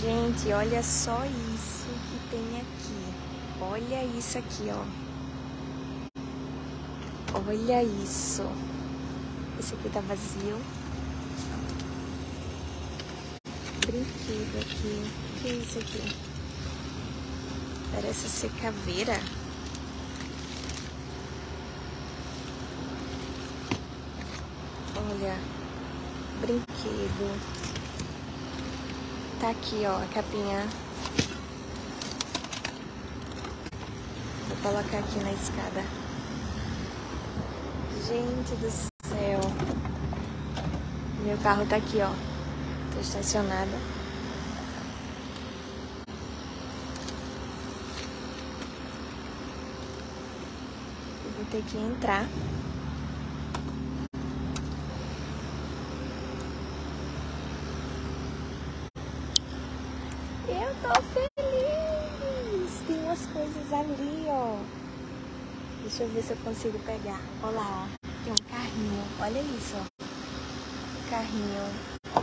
Gente, olha só isso que tem aqui. Olha isso aqui, ó. Olha isso. Esse aqui tá vazio. Brinquedo aqui. O que é isso aqui? Parece ser caveira. Olha. Brinquedo. Tá aqui, ó, a capinha. Vou colocar aqui na escada. Gente do céu. Meu carro tá aqui, ó. Tô estacionada. Vou ter que entrar. Eu tô feliz! Tem umas coisas ali, ó. Deixa eu ver se eu consigo pegar. Olha lá, ó. Tem um carrinho. Olha isso, ó. Carrinho.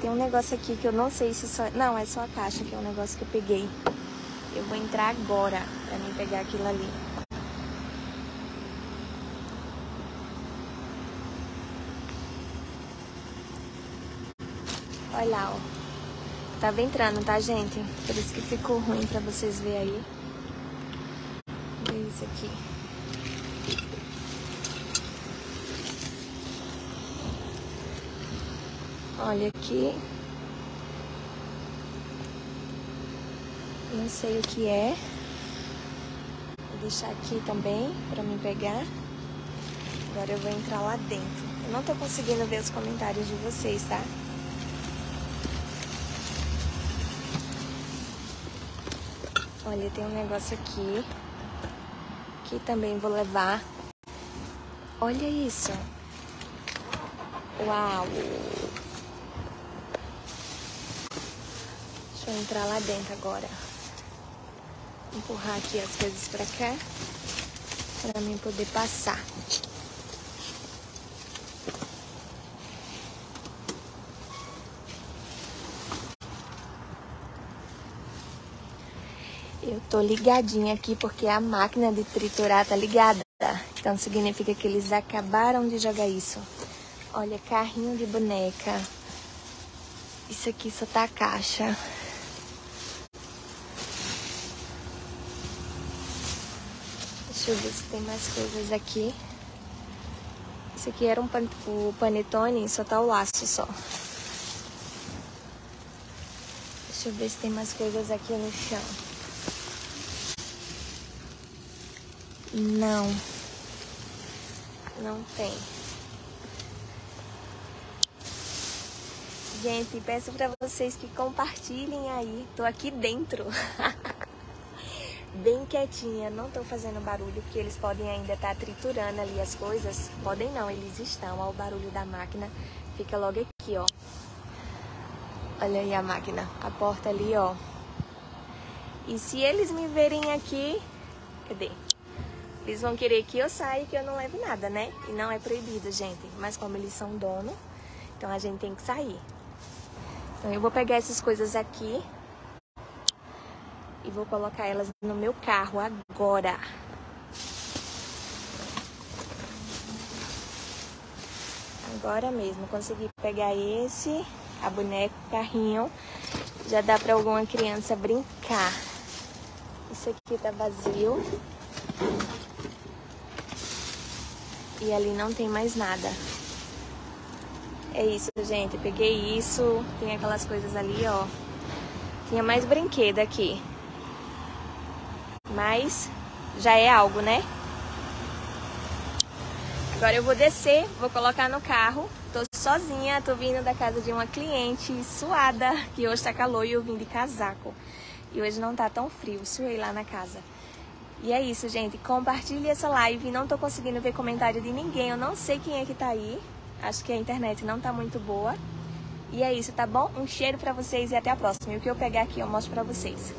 Tem um negócio aqui que eu não sei se só... Não, é só a caixa, que é um negócio que eu peguei. Eu vou entrar agora pra mim pegar aquilo ali. Olha lá, ó. Tava entrando, tá, gente? Por isso que ficou ruim pra vocês verem aí. Olha isso aqui. Olha aqui. Não sei o que é. Vou deixar aqui também pra mim pegar. Agora eu vou entrar lá dentro. Eu não tô conseguindo ver os comentários de vocês, tá? Olha, tem um negócio aqui. Que também vou levar. Olha isso. Uau! Deixa eu entrar lá dentro agora. Empurrar aqui as coisas pra cá. Pra mim poder passar. Eu tô ligadinha aqui porque a máquina de triturar tá ligada. Então significa que eles acabaram de jogar isso. Olha, carrinho de boneca. Isso aqui só tá a caixa. Deixa eu ver se tem mais coisas aqui. Esse aqui era um pan o panetone, só tá o laço só. Deixa eu ver se tem mais coisas aqui no chão. Não. Não tem. Gente, peço para vocês que compartilhem aí. Tô aqui dentro. Quietinha, não tô fazendo barulho porque eles podem ainda estar tá triturando ali as coisas. Podem não, eles estão. Olha o barulho da máquina. Fica logo aqui, ó. Olha aí a máquina. A porta ali, ó. E se eles me verem aqui, cadê? Eles vão querer que eu saia e que eu não leve nada, né? E não é proibido, gente. Mas como eles são dono, então a gente tem que sair. Então eu vou pegar essas coisas aqui e vou colocar elas no meu carro agora. Agora mesmo, consegui pegar esse, a boneca, o carrinho. Já dá para alguma criança brincar. Isso aqui tá vazio. E ali não tem mais nada. É isso, gente. peguei isso. Tem aquelas coisas ali, ó. Tinha mais brinquedo aqui. Mas já é algo, né? Agora eu vou descer, vou colocar no carro. Tô sozinha, tô vindo da casa de uma cliente suada, que hoje tá calor e eu vim de casaco. E hoje não tá tão frio, suei lá na casa. E é isso, gente. Compartilhe essa live. Não tô conseguindo ver comentário de ninguém. Eu não sei quem é que tá aí. Acho que a internet não tá muito boa. E é isso, tá bom? Um cheiro pra vocês e até a próxima. E o que eu pegar aqui eu mostro pra vocês.